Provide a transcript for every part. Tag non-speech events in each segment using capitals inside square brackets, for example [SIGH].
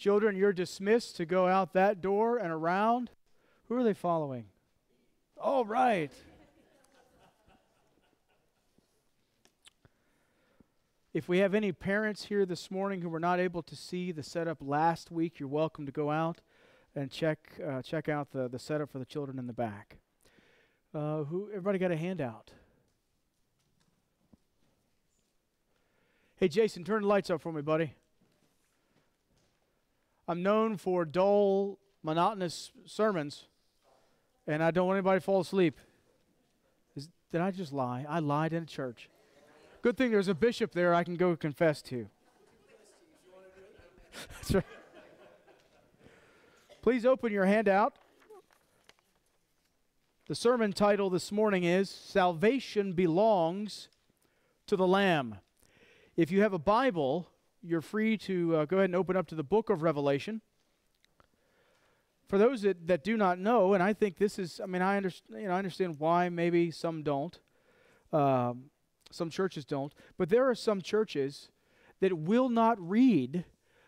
Children, you're dismissed to go out that door and around. Who are they following? All right. If we have any parents here this morning who were not able to see the setup last week, you're welcome to go out and check uh, check out the, the setup for the children in the back. Uh, who everybody got a handout? Hey Jason, turn the lights up for me, buddy. I'm known for dull, monotonous sermons, and I don't want anybody to fall asleep. Is, did I just lie? I lied in church. Good thing there's a bishop there I can go confess to. That's right. Please open your handout. The sermon title this morning is Salvation Belongs to the Lamb. If you have a Bible, you're free to uh, go ahead and open up to the book of Revelation. For those that, that do not know, and I think this is, I mean, I, understand, you know, I understand why maybe some don't. Um, some churches don't. But there are some churches that will not read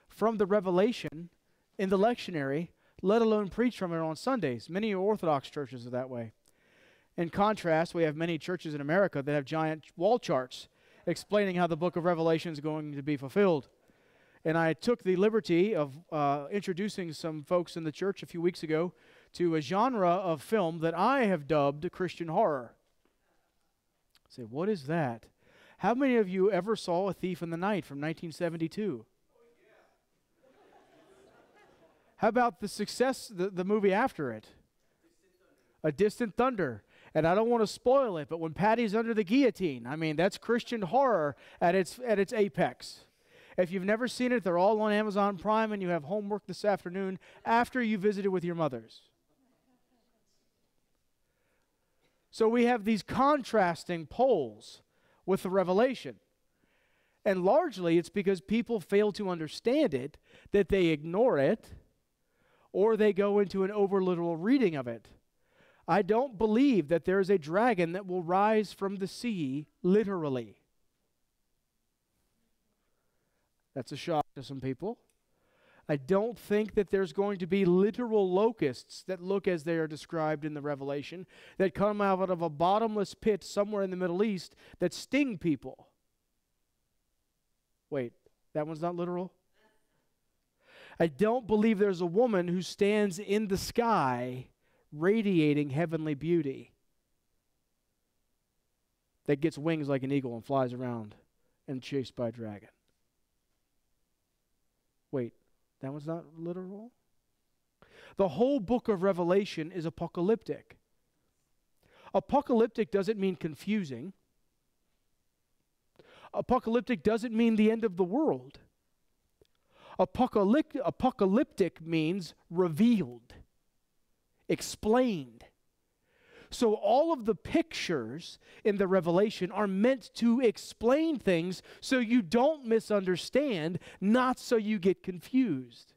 from the Revelation in the lectionary, let alone preach from it on Sundays. Many Orthodox churches are that way. In contrast, we have many churches in America that have giant wall charts explaining how the book of Revelation is going to be fulfilled. And I took the liberty of uh, introducing some folks in the church a few weeks ago to a genre of film that I have dubbed Christian horror. Say, what is that? How many of you ever saw A Thief in the Night from 1972? How about the success, the, the movie after it? A Distant Thunder. And I don't want to spoil it, but when Patty's under the guillotine, I mean, that's Christian horror at its, at its apex. If you've never seen it, they're all on Amazon Prime, and you have homework this afternoon after you visited with your mothers. So we have these contrasting poles with the revelation. And largely it's because people fail to understand it, that they ignore it, or they go into an over literal reading of it. I don't believe that there is a dragon that will rise from the sea literally. That's a shock to some people. I don't think that there's going to be literal locusts that look as they are described in the Revelation, that come out of a bottomless pit somewhere in the Middle East that sting people. Wait, that one's not literal? I don't believe there's a woman who stands in the sky radiating heavenly beauty that gets wings like an eagle and flies around and chased by a dragon. Wait, that one's not literal. The whole book of Revelation is apocalyptic. Apocalyptic doesn't mean confusing. Apocalyptic doesn't mean the end of the world. Apocalyptic, apocalyptic means revealed, explained. So, all of the pictures in the Revelation are meant to explain things so you don't misunderstand, not so you get confused.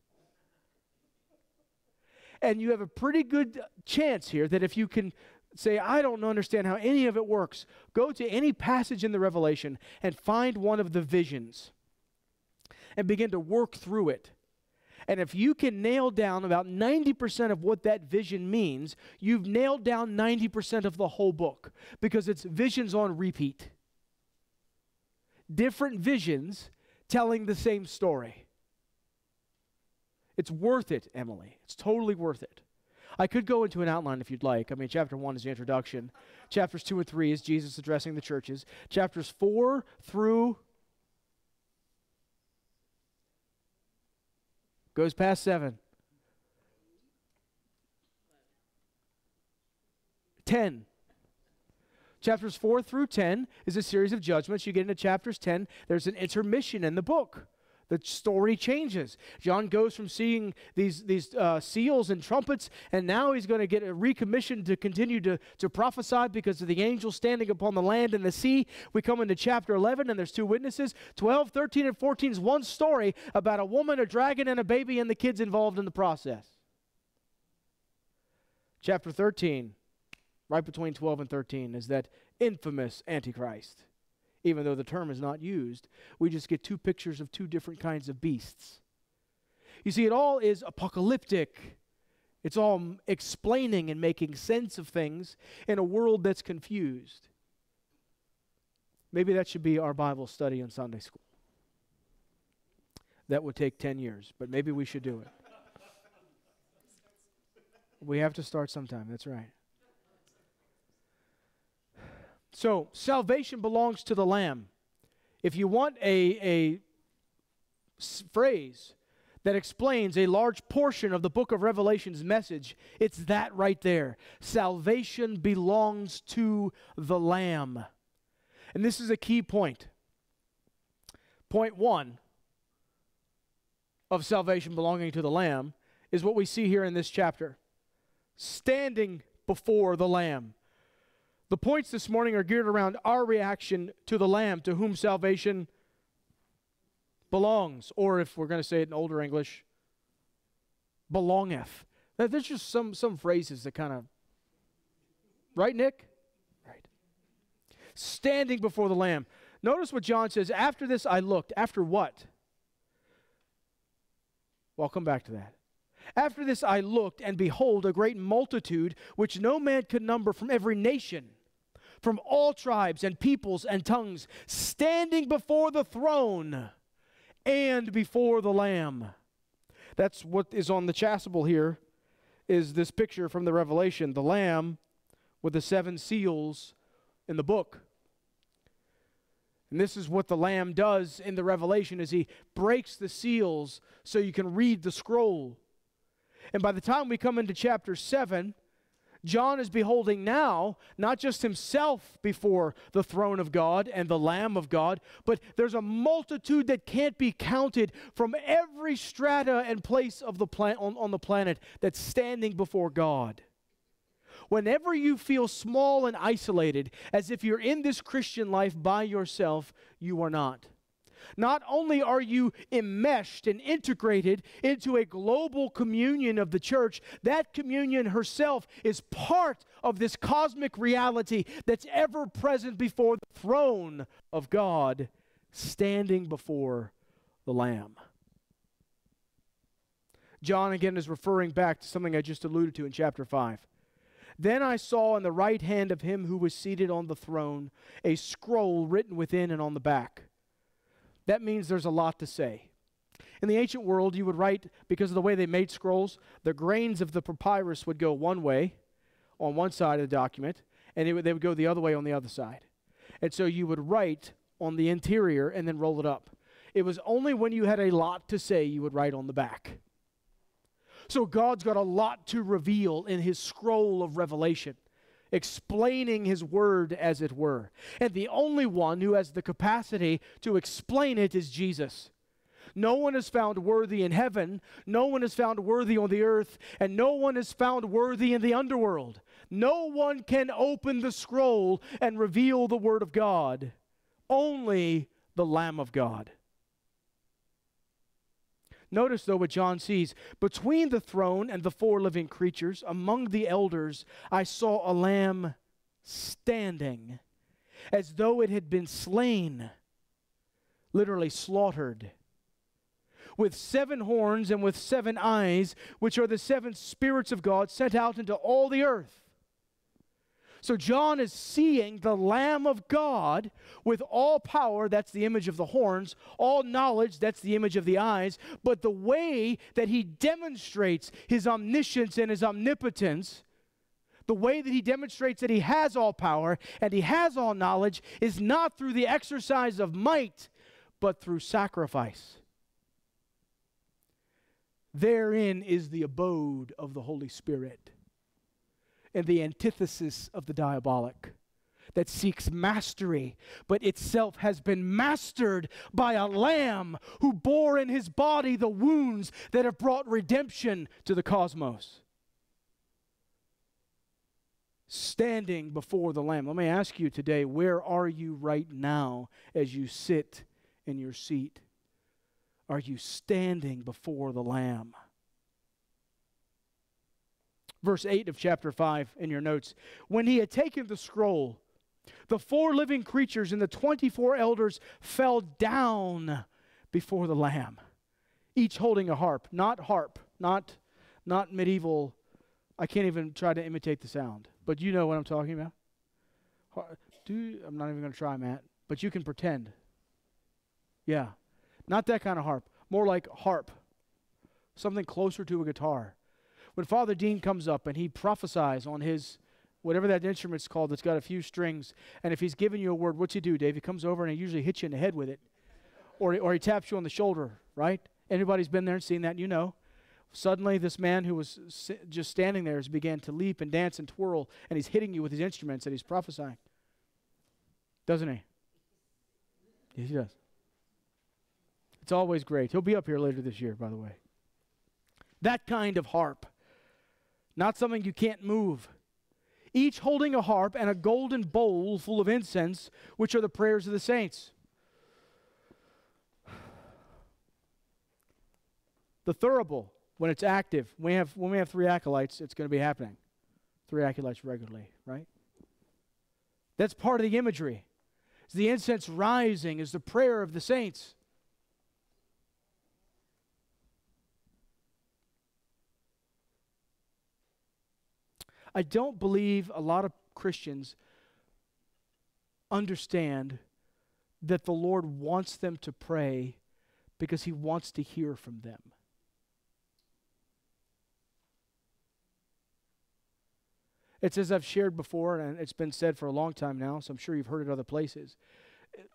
And you have a pretty good chance here that if you can say, I don't understand how any of it works, go to any passage in the Revelation and find one of the visions and begin to work through it. And if you can nail down about 90% of what that vision means, you've nailed down 90% of the whole book because it's visions on repeat. Different visions telling the same story. It's worth it, Emily. It's totally worth it. I could go into an outline if you'd like. I mean, chapter 1 is the introduction. Chapters 2 and 3 is Jesus addressing the churches. Chapters 4 through Goes past seven. Ten. Chapters 4 through 10 is a series of judgments. You get into chapters 10, there's an intermission in the book. The story changes. John goes from seeing these, these uh, seals and trumpets, and now he's going to get recommissioned to continue to, to prophesy because of the angels standing upon the land and the sea. We come into chapter 11, and there's two witnesses. 12, 13, and 14 is one story about a woman, a dragon, and a baby, and the kids involved in the process. Chapter 13, right between 12 and 13, is that infamous Antichrist even though the term is not used. We just get two pictures of two different kinds of beasts. You see, it all is apocalyptic. It's all explaining and making sense of things in a world that's confused. Maybe that should be our Bible study in Sunday school. That would take 10 years, but maybe we should do it. we have to start sometime, that's right. So, salvation belongs to the Lamb. If you want a, a phrase that explains a large portion of the book of Revelation's message, it's that right there. Salvation belongs to the Lamb. And this is a key point. Point one of salvation belonging to the Lamb is what we see here in this chapter standing before the Lamb. The points this morning are geared around our reaction to the Lamb to whom salvation belongs, or if we're going to say it in older English, belongeth. There's just some, some phrases that kind of, right, Nick? Right. Standing before the Lamb. Notice what John says. After this I looked. After what? Well, I'll come back to that. After this I looked, and behold, a great multitude, which no man could number from every nation, from all tribes and peoples and tongues, standing before the throne and before the Lamb. That's what is on the chasuble here, is this picture from the Revelation the Lamb with the seven seals in the book. And this is what the lamb does in the revelation is he breaks the seals so you can read the scroll. And by the time we come into chapter 7, John is beholding now not just himself before the throne of God and the Lamb of God, but there's a multitude that can't be counted from every strata and place of the plan- on, on the planet that's standing before God. Whenever you feel small and isolated, as if you're in this Christian life by yourself, you are not. Not only are you enmeshed and integrated into a global communion of the church, that communion herself is part of this cosmic reality that's ever present before the throne of God, standing before the Lamb. John again is referring back to something I just alluded to in chapter 5. Then I saw in the right hand of him who was seated on the throne a scroll written within and on the back that means there's a lot to say. In the ancient world, you would write, because of the way they made scrolls, the grains of the papyrus would go one way on one side of the document, and would, they would go the other way on the other side. And so you would write on the interior and then roll it up. It was only when you had a lot to say you would write on the back. So God's got a lot to reveal in his scroll of revelation explaining his word, as it were. And the only one who has the capacity to explain it is Jesus. No one is found worthy in heaven, no one is found worthy on the earth, and no one is found worthy in the underworld. No one can open the scroll and reveal the word of God, only the Lamb of God. Notice, though, what John sees. Between the throne and the four living creatures, among the elders, I saw a lamb standing as though it had been slain, literally slaughtered, with seven horns and with seven eyes, which are the seven spirits of God sent out into all the earth. So John is seeing the Lamb of God with all power, that's the image of the horns, all knowledge, that's the image of the eyes, but the way that he demonstrates his omniscience and his omnipotence, the way that he demonstrates that he has all power and he has all knowledge is not through the exercise of might, but through sacrifice. Therein is the abode of the Holy Spirit and the antithesis of the diabolic that seeks mastery, but itself has been mastered by a lamb who bore in his body the wounds that have brought redemption to the cosmos. Standing before the lamb. Let me ask you today where are you right now as you sit in your seat? Are you standing before the lamb? Verse 8 of chapter 5 in your notes. When he had taken the scroll, the four living creatures and the 24 elders fell down before the Lamb, each holding a harp, not harp, not not medieval. I can't even try to imitate the sound, but you know what I'm talking about. Do I'm not even going to try, Matt, but you can pretend. Yeah, not that kind of harp. More like harp, something closer to a guitar. When Father Dean comes up and he prophesies on his whatever that instrument's called that's got a few strings, and if he's giving you a word, what's he do, Dave? He comes over and he usually hits you in the head with it, or or he taps you on the shoulder, right? Anybody's been there and seen that, you know. Suddenly, this man who was just standing there has began to leap and dance and twirl, and he's hitting you with his instruments and he's prophesying. Doesn't he? Yes, he does. It's always great. He'll be up here later this year, by the way. That kind of harp, not something you can't move. Each holding a harp and a golden bowl full of incense, which are the prayers of the saints. The thurible, when it's active, when we have, when we have three acolytes, it's going to be happening. Three acolytes regularly, right? That's part of the imagery. It's The incense rising is the prayer of the saints. I don't believe a lot of Christians understand that the Lord wants them to pray because he wants to hear from them. It's as I've shared before, and it's been said for a long time now, so I'm sure you've heard it other places.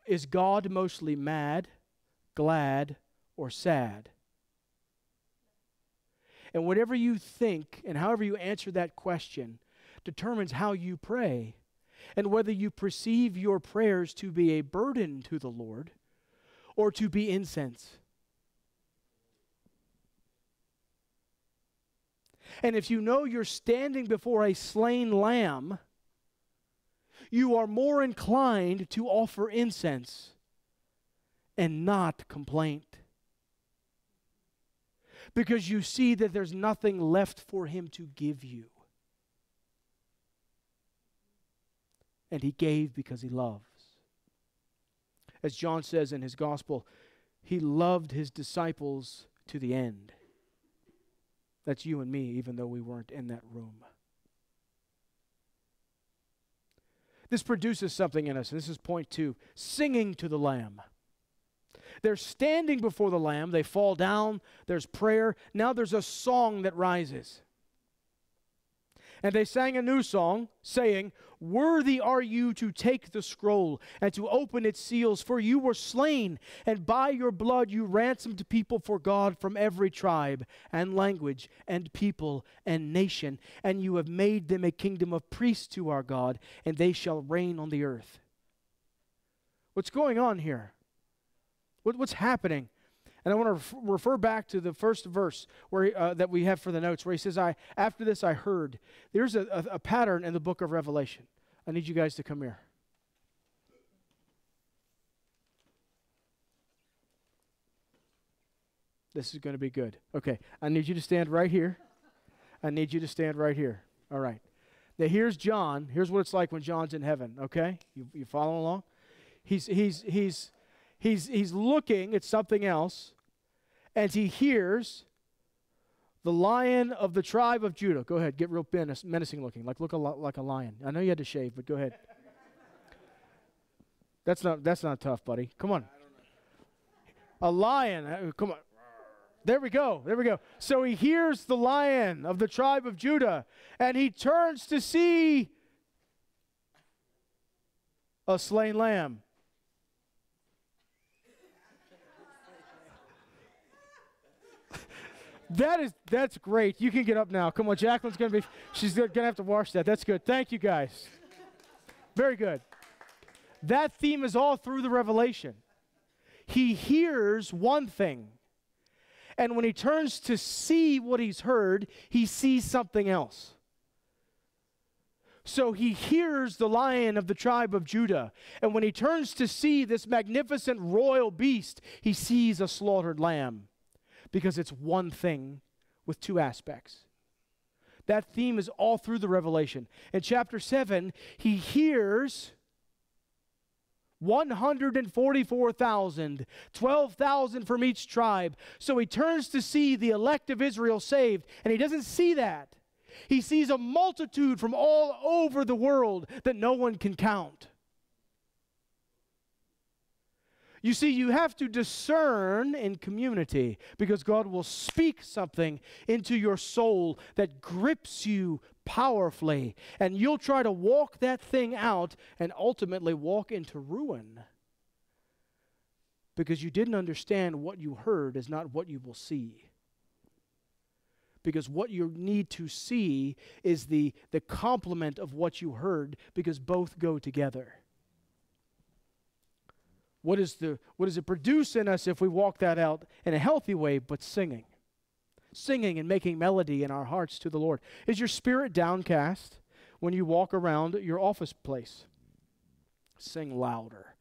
Is God mostly mad, glad, or sad? And whatever you think and however you answer that question determines how you pray and whether you perceive your prayers to be a burden to the Lord or to be incense. And if you know you're standing before a slain lamb, you are more inclined to offer incense and not complaint. Because you see that there's nothing left for him to give you. And he gave because he loves. As John says in his gospel, he loved his disciples to the end. That's you and me, even though we weren't in that room. This produces something in us. This is point two singing to the Lamb. They're standing before the Lamb. They fall down. There's prayer. Now there's a song that rises. And they sang a new song, saying, Worthy are you to take the scroll and to open its seals, for you were slain, and by your blood you ransomed people for God from every tribe and language and people and nation, and you have made them a kingdom of priests to our God, and they shall reign on the earth. What's going on here? What, what's happening? And I want to ref- refer back to the first verse where uh, that we have for the notes, where he says, "I after this I heard." There's a, a, a pattern in the book of Revelation. I need you guys to come here. This is going to be good. Okay, I need you to stand right here. I need you to stand right here. All right. Now here's John. Here's what it's like when John's in heaven. Okay, you you following along? He's he's he's he's, he's looking at something else and he hears the lion of the tribe of Judah. Go ahead, get real menacing looking, like look a lot like a lion. I know you had to shave, but go ahead. That's not that's not tough, buddy. Come on. A lion. Uh, come on. There we go. There we go. So he hears the lion of the tribe of Judah, and he turns to see a slain lamb. That is that's great. You can get up now. Come on, Jacqueline's gonna be. She's gonna have to wash that. That's good. Thank you guys. Very good. That theme is all through the Revelation. He hears one thing, and when he turns to see what he's heard, he sees something else. So he hears the lion of the tribe of Judah. And when he turns to see this magnificent royal beast, he sees a slaughtered lamb because it's one thing with two aspects. That theme is all through the Revelation. In chapter 7, he hears 144,000, 12,000 from each tribe. So he turns to see the elect of Israel saved, and he doesn't see that. He sees a multitude from all over the world that no one can count. You see, you have to discern in community because God will speak something into your soul that grips you powerfully, and you'll try to walk that thing out and ultimately walk into ruin because you didn't understand what you heard is not what you will see. Because what you need to see is the, the complement of what you heard, because both go together. What, is the, what does it produce in us if we walk that out in a healthy way, but singing? Singing and making melody in our hearts to the Lord. Is your spirit downcast when you walk around your office place? Sing louder.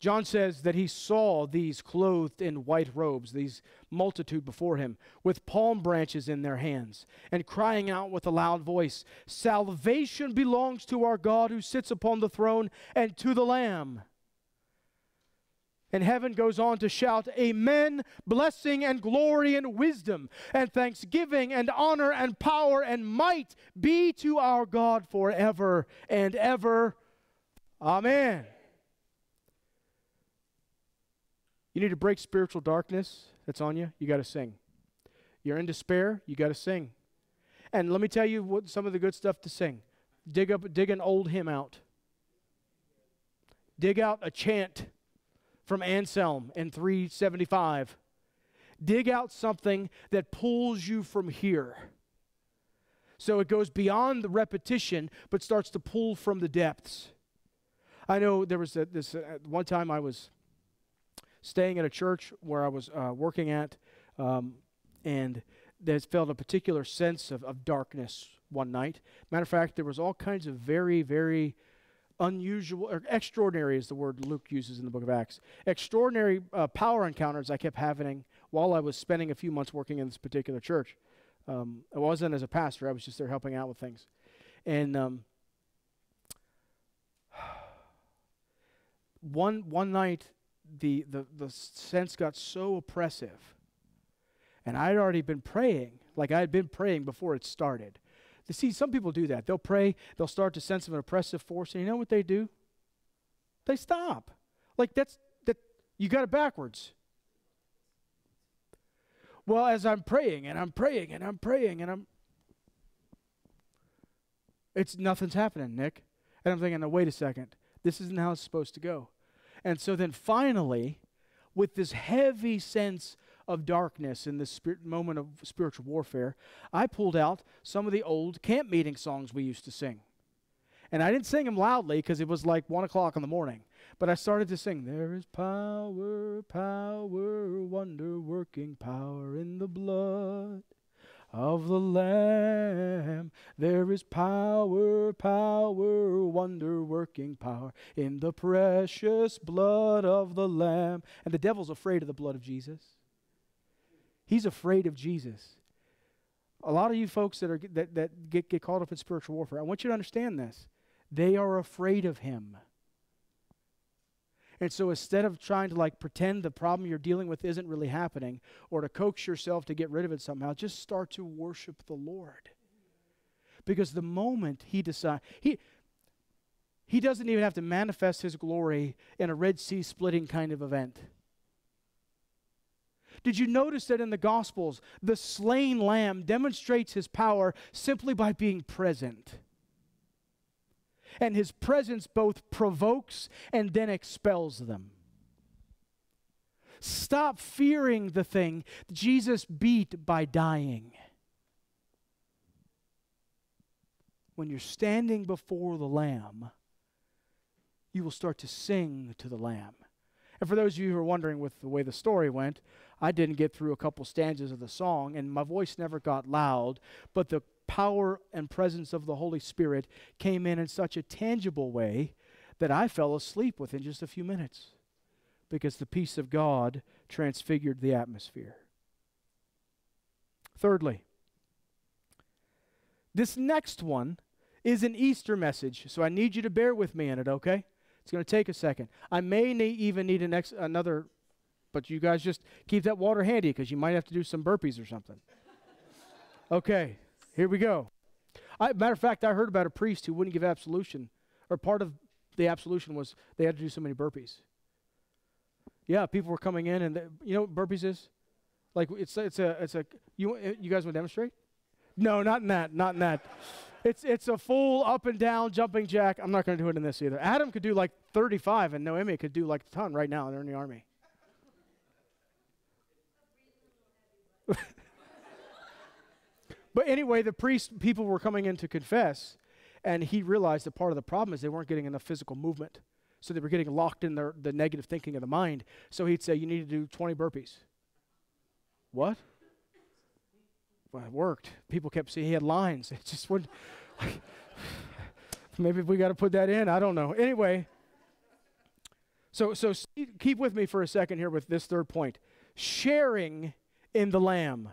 John says that he saw these clothed in white robes, these multitude before him, with palm branches in their hands, and crying out with a loud voice Salvation belongs to our God who sits upon the throne and to the Lamb. And heaven goes on to shout, Amen, blessing and glory and wisdom and thanksgiving and honor and power and might be to our God forever and ever. Amen. You need to break spiritual darkness that's on you, you got to sing. You're in despair, you got to sing. And let me tell you what some of the good stuff to sing. Dig up dig an old hymn out. Dig out a chant from Anselm in 375. Dig out something that pulls you from here. So it goes beyond the repetition, but starts to pull from the depths. I know there was a, this uh, one time I was staying at a church where I was uh, working at, um, and that felt a particular sense of, of darkness one night. Matter of fact, there was all kinds of very, very unusual or extraordinary is the word Luke uses in the book of Acts. Extraordinary uh, power encounters I kept having while I was spending a few months working in this particular church. Um, I wasn't as a pastor; I was just there helping out with things, and um, [SIGHS] one one night the, the, the sense got so oppressive. And I had already been praying, like I had been praying before it started. To see, some people do that. They'll pray, they'll start to sense of an oppressive force, and you know what they do? They stop. Like that's that you got it backwards. Well, as I'm praying and I'm praying and I'm praying and I'm it's nothing's happening, Nick. And I'm thinking, no, wait a second. This isn't how it's supposed to go. And so then finally, with this heavy sense of darkness in this spirit, moment of spiritual warfare, I pulled out some of the old camp meeting songs we used to sing. And I didn't sing them loudly because it was like one o'clock in the morning. But I started to sing, There is power, power, wonder working power in the blood of the Lamb. There is power, power, wonder working power in the precious blood of the Lamb. And the devil's afraid of the blood of Jesus. He's afraid of Jesus. A lot of you folks that, are, that, that get, get caught up in spiritual warfare, I want you to understand this. They are afraid of him. And so instead of trying to like pretend the problem you're dealing with isn't really happening or to coax yourself to get rid of it somehow, just start to worship the Lord. Because the moment he decides, he, he doesn't even have to manifest his glory in a Red Sea splitting kind of event. Did you notice that in the Gospels, the slain lamb demonstrates his power simply by being present? And his presence both provokes and then expels them. Stop fearing the thing Jesus beat by dying. When you're standing before the Lamb, you will start to sing to the Lamb. And for those of you who are wondering with the way the story went, I didn't get through a couple stanzas of the song, and my voice never got loud, but the power and presence of the Holy Spirit came in in such a tangible way that I fell asleep within just a few minutes because the peace of God transfigured the atmosphere. Thirdly, This next one is an Easter message, so I need you to bear with me in it, okay? It's going to take a second. I may even need an ex- another, but you guys just keep that water handy because you might have to do some burpees or something. [LAUGHS] okay, here we go. I, matter of fact, I heard about a priest who wouldn't give absolution, or part of the absolution was they had to do so many burpees. Yeah, people were coming in, and they, you know what burpees is? Like it's it's a it's a you you guys want to demonstrate? No, not in that, not in that. It's it's a full up and down jumping jack. I'm not going to do it in this either. Adam could do like 35, and Noemi could do like a ton right now. They're in the army. [LAUGHS] but anyway, the priest people were coming in to confess, and he realized that part of the problem is they weren't getting enough physical movement, so they were getting locked in their the negative thinking of the mind. So he'd say, "You need to do 20 burpees." What? Well, it worked. People kept saying he had lines. [LAUGHS] It just wouldn't. [SIGHS] maybe we got to put that in. I don't know. Anyway, so so keep with me for a second here with this third point: sharing in the Lamb.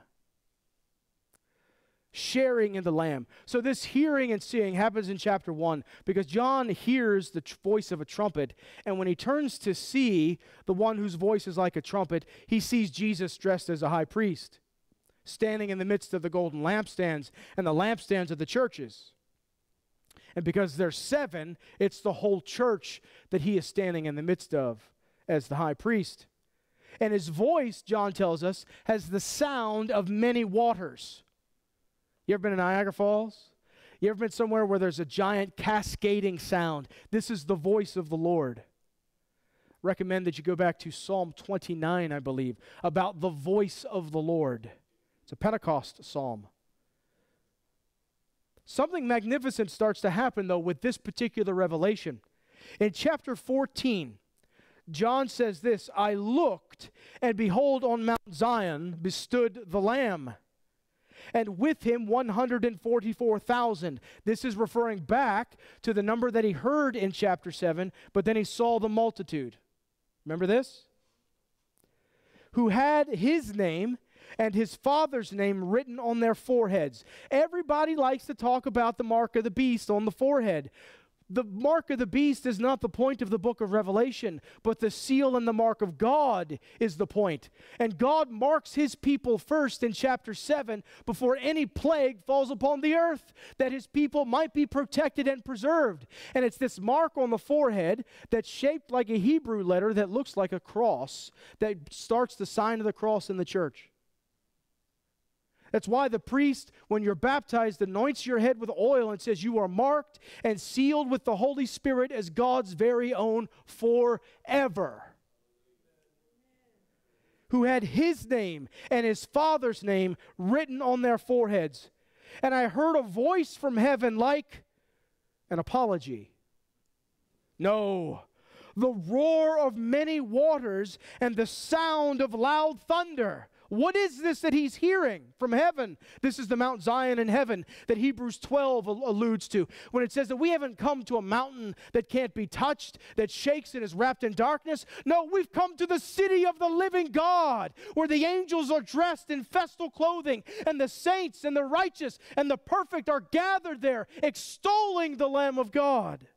Sharing in the Lamb. So, this hearing and seeing happens in chapter 1 because John hears the voice of a trumpet. And when he turns to see the one whose voice is like a trumpet, he sees Jesus dressed as a high priest standing in the midst of the golden lampstands, and the lampstands of the churches. And because there's seven, it's the whole church that he is standing in the midst of as the high priest. And his voice, John tells us, has the sound of many waters. You ever been in Niagara Falls? You ever been somewhere where there's a giant cascading sound? This is the voice of the Lord. Recommend that you go back to Psalm 29, I believe, about the voice of the Lord. It's a Pentecost psalm. Something magnificent starts to happen, though, with this particular revelation. In chapter 14, John says this I looked, and behold, on Mount Zion bestood the Lamb, and with him 144,000. This is referring back to the number that he heard in chapter 7, but then he saw the multitude. Remember this? Who had his name and his father's name written on their foreheads. Everybody likes to talk about the mark of the beast on the forehead. The mark of the beast is not the point of the book of Revelation, but the seal and the mark of God is the point. And God marks his people first in chapter 7 before any plague falls upon the earth, that his people might be protected and preserved. And it's this mark on the forehead that's shaped like a Hebrew letter that looks like a cross that starts the sign of the cross in the church. That's why the priest, when you're baptized, anoints your head with oil and says, You are marked and sealed with the Holy Spirit as God's very own forever. Who had his name and his father's name written on their foreheads. And I heard a voice from heaven like an apology. No, the roar of many waters and the sound of loud thunder. What is this that he's hearing from heaven? This is the Mount Zion in heaven that Hebrews 12 alludes to when it says that we haven't come to a mountain that can't be touched, that shakes and is wrapped in darkness. No, we've come to the city of the living God where the angels are dressed in festal clothing and the saints and the righteous and the perfect are gathered there extolling the Lamb of God.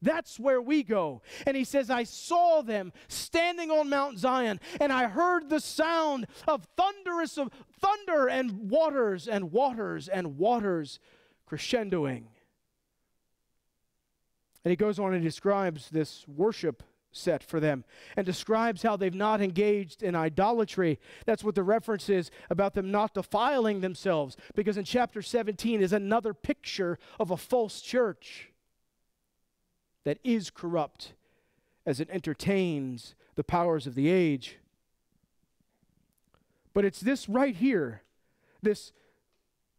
That's where we go. And he says, I saw them standing on Mount Zion, and I heard the sound of thunderous of thunder and waters and waters and waters crescendoing. And he goes on and describes this worship set for them and describes how they've not engaged in idolatry. That's what the reference is about them not defiling themselves, because in chapter 17 is another picture of a false church that is corrupt as it entertains the powers of the age. But it's this right here, this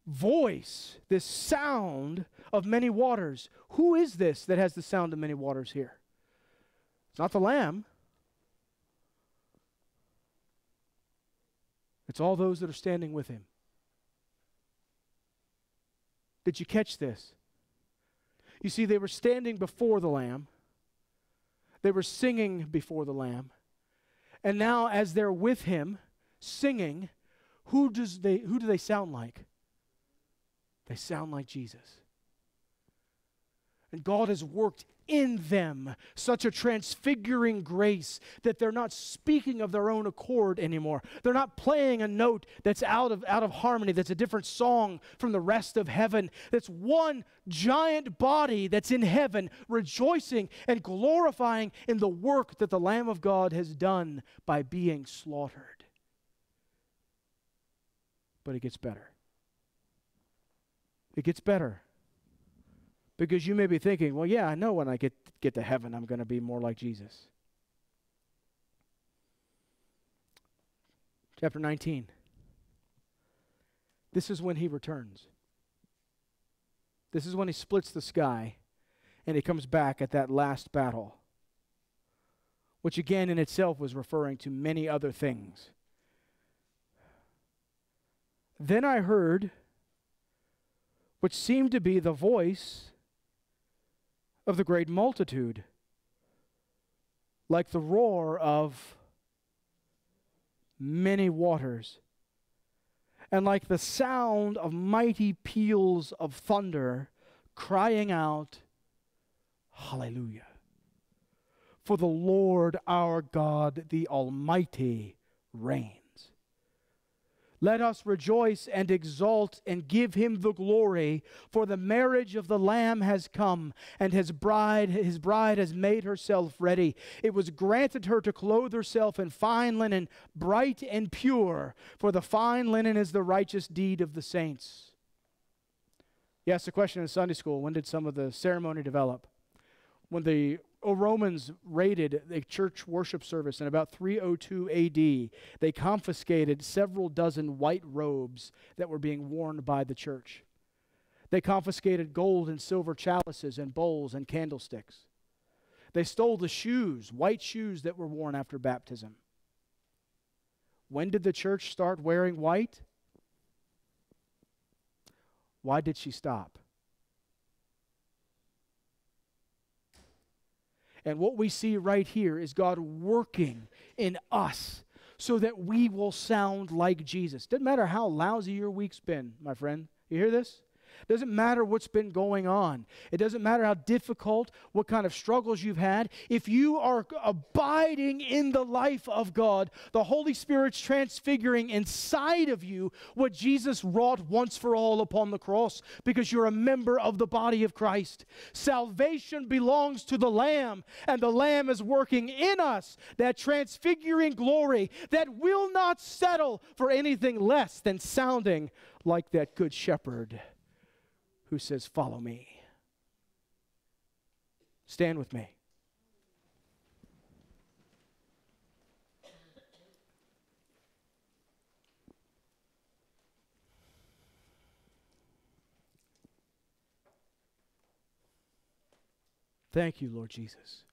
voice, this sound of many waters. Who is this that has the sound of many waters here? It's not the Lamb. It's all those that are standing with him. Did you catch this? You see, they were standing before the Lamb, they were singing before the Lamb. And now, as they're with him, singing, who, does they, who do they sound like? They sound like Jesus. And God has worked in them such a transfiguring grace that they're not speaking of their own accord anymore. They're not playing a note that's out of, out of harmony, that's a different song from the rest of heaven. That's one giant body that's in heaven, rejoicing and glorifying in the work that the Lamb of God has done by being slaughtered. But it gets better. It gets better. Because you may be thinking, well, yeah, I know when I get, get to heaven, I'm going to be more like Jesus. Chapter 19. This is when he returns. This is when he splits the sky and he comes back at that last battle, which again in itself was referring to many other things. Then I heard, which seemed to be the voice of the great multitude, like the roar of many waters, and like the sound of mighty peals of thunder, crying out, Hallelujah! For the Lord our God, the Almighty, reigns. Let us rejoice and exult and give him the glory, for the marriage of the Lamb has come, and his bride, his bride has made herself ready. It was granted her to clothe herself in fine linen, bright and pure, for the fine linen is the righteous deed of the saints. You asked a question in Sunday school when did some of the ceremony develop? When the Oh, Romans raided a church worship service in about 302 AD. They confiscated several dozen white robes that were being worn by the church. They confiscated gold and silver chalices and bowls and candlesticks. They stole the shoes, white shoes that were worn after baptism. When did the church start wearing white? Why did she stop? And what we see right here is God working in us so that we will sound like Jesus. Doesn't matter how lousy your week's been, my friend. You hear this? Doesn't matter what's been going on. It doesn't matter how difficult, what kind of struggles you've had. If you are abiding in the life of God, the Holy Spirit's transfiguring inside of you what Jesus wrought once for all upon the cross because you're a member of the body of Christ. Salvation belongs to the Lamb, and the Lamb is working in us that transfiguring glory that will not settle for anything less than sounding like that good shepherd who says, Follow me. Stand with me. Thank you, Lord Jesus.